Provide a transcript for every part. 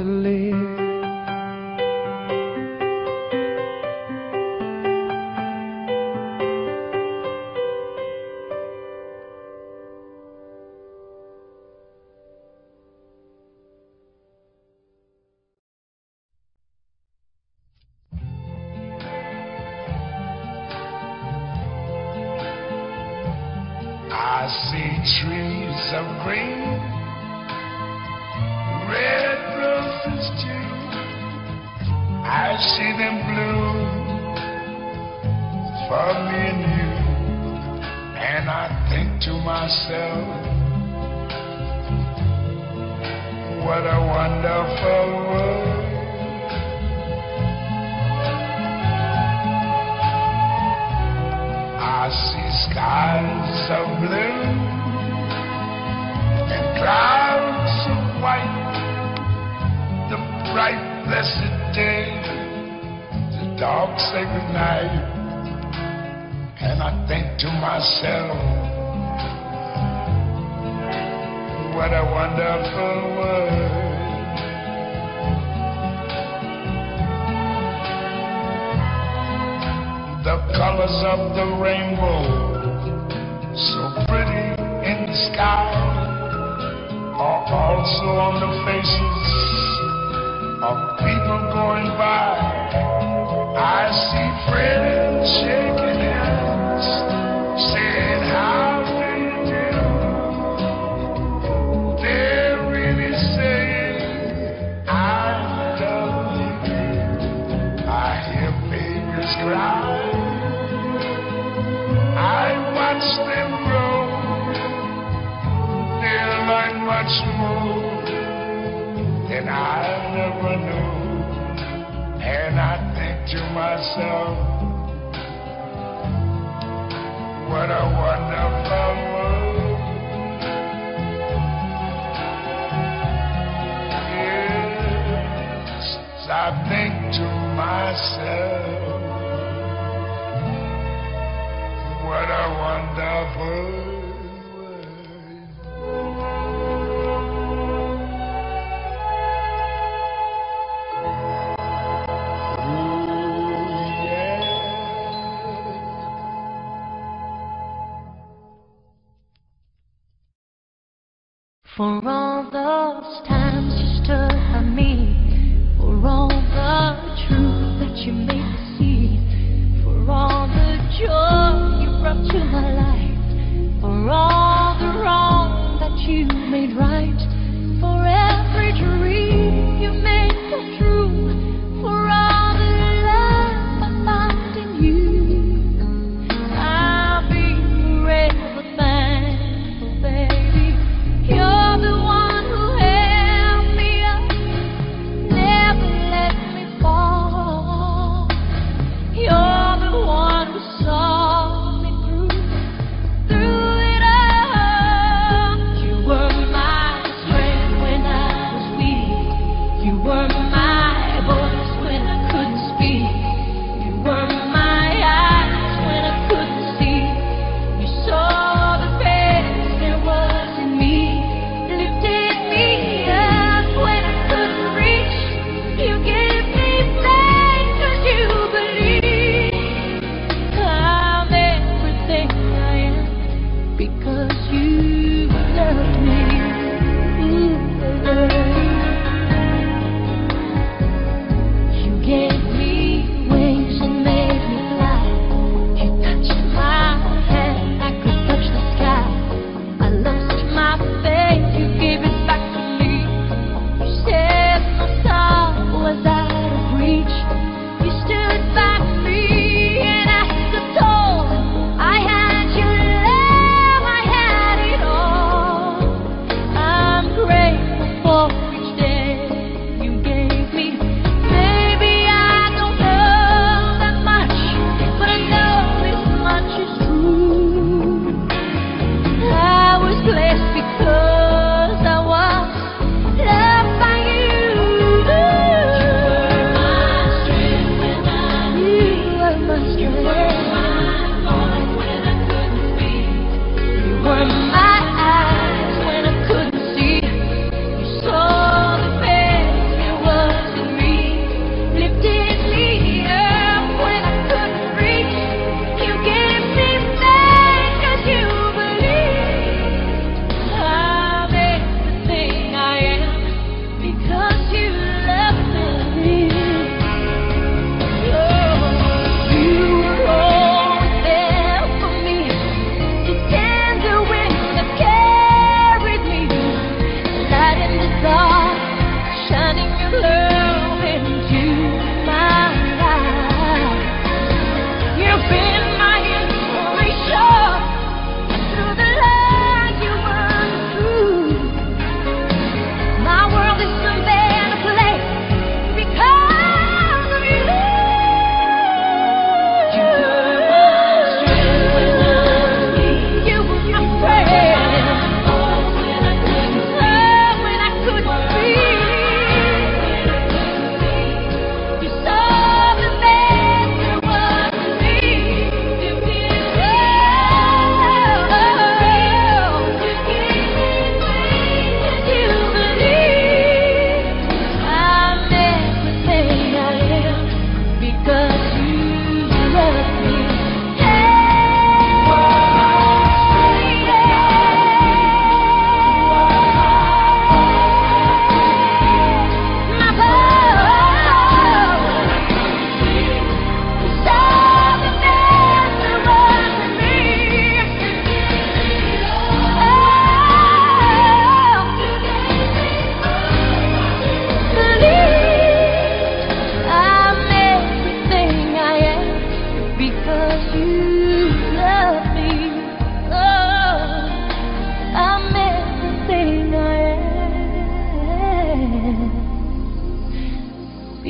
to leave. wonderful world. The colors of the rainbow, so pretty in the sky, are also on the face For all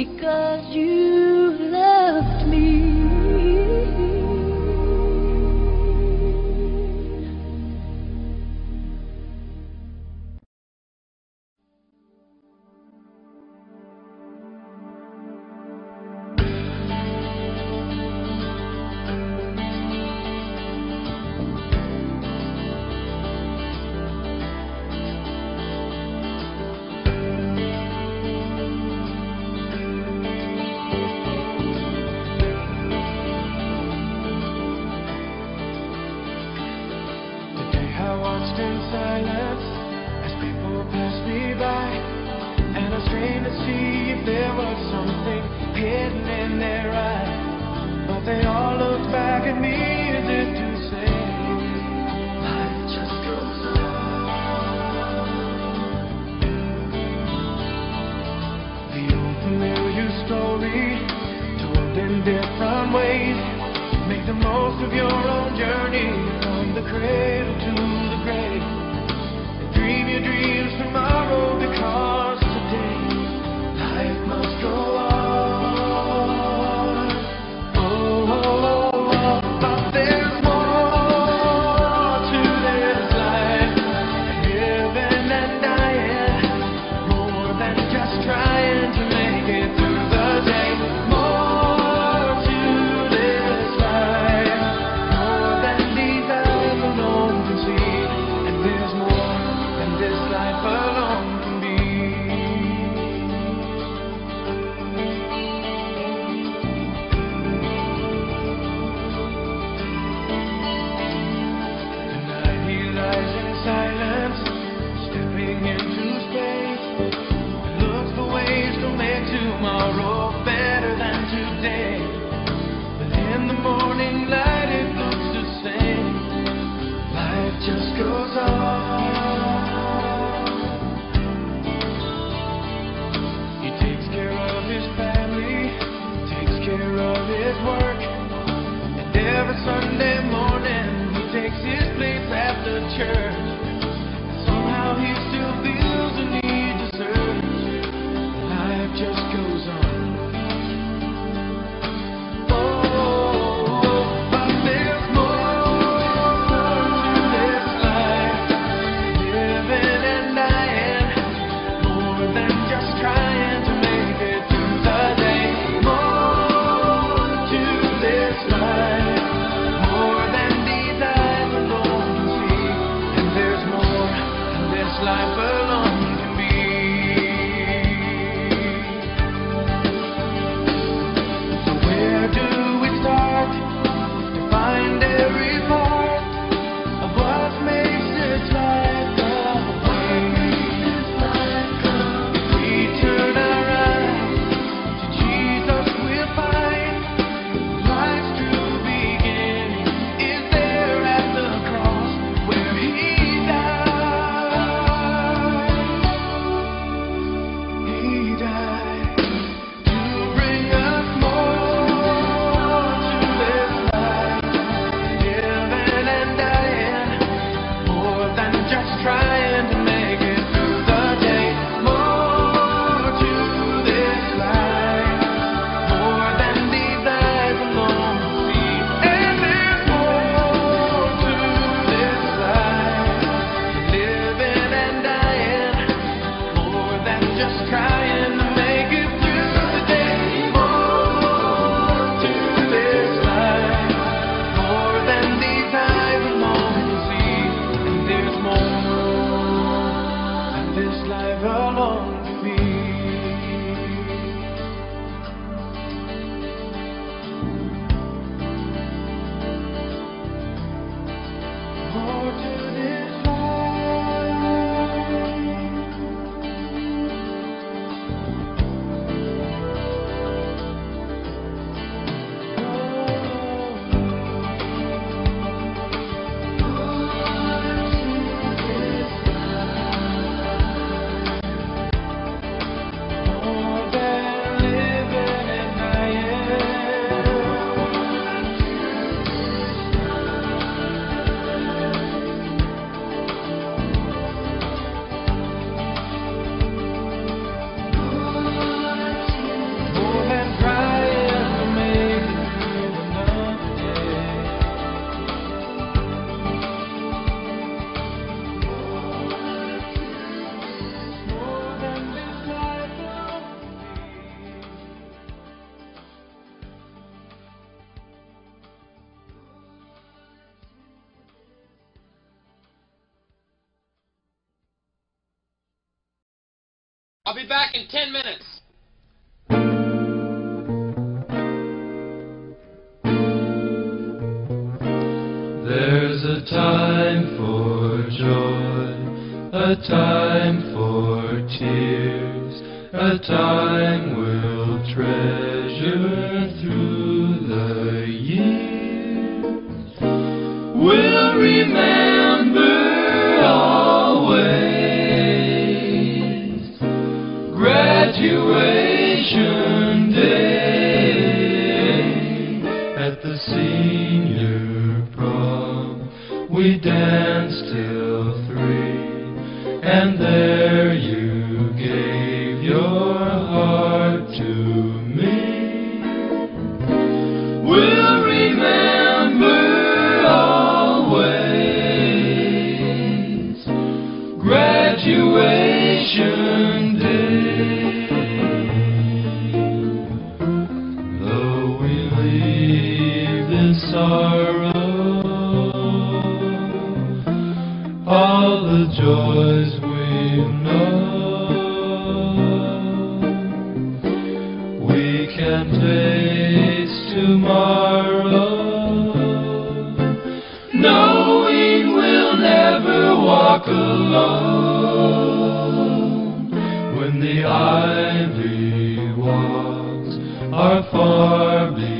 because you me. every Sunday morning. He takes his place after church. I'll be back in 10 minutes. There's a time for joy, a time for tears, a time we'll treasure. There you gave when the ivy walks are far behind,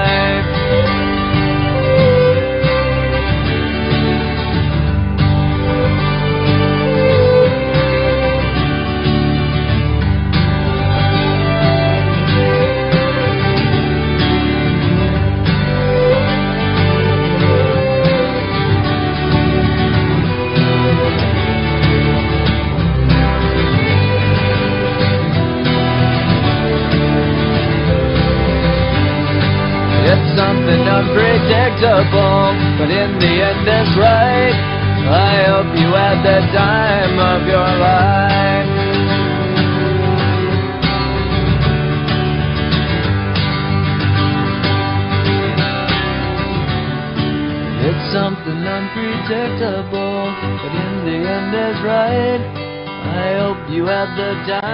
The time of your life. It's something unpredictable, but in the end is right. I hope you have the time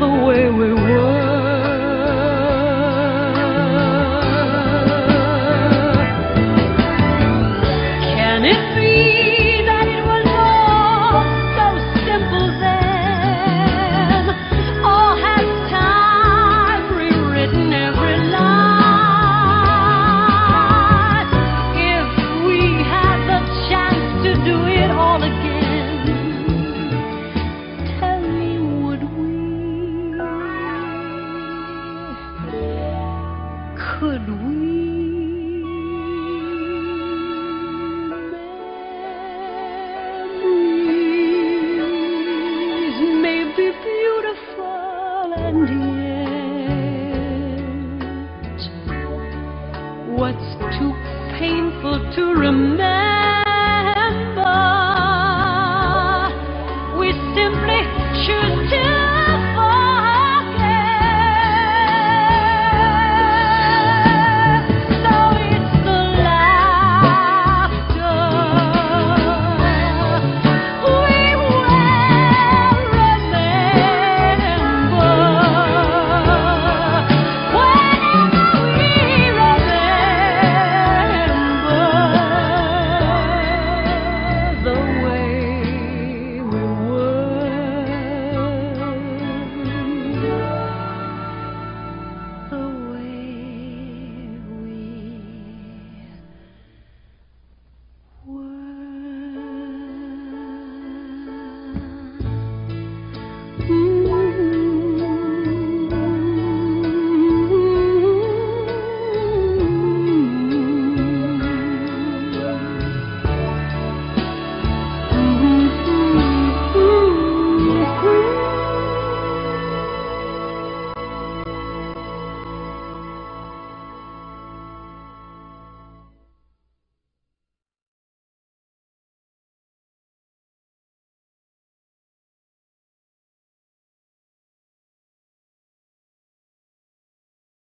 the way we were.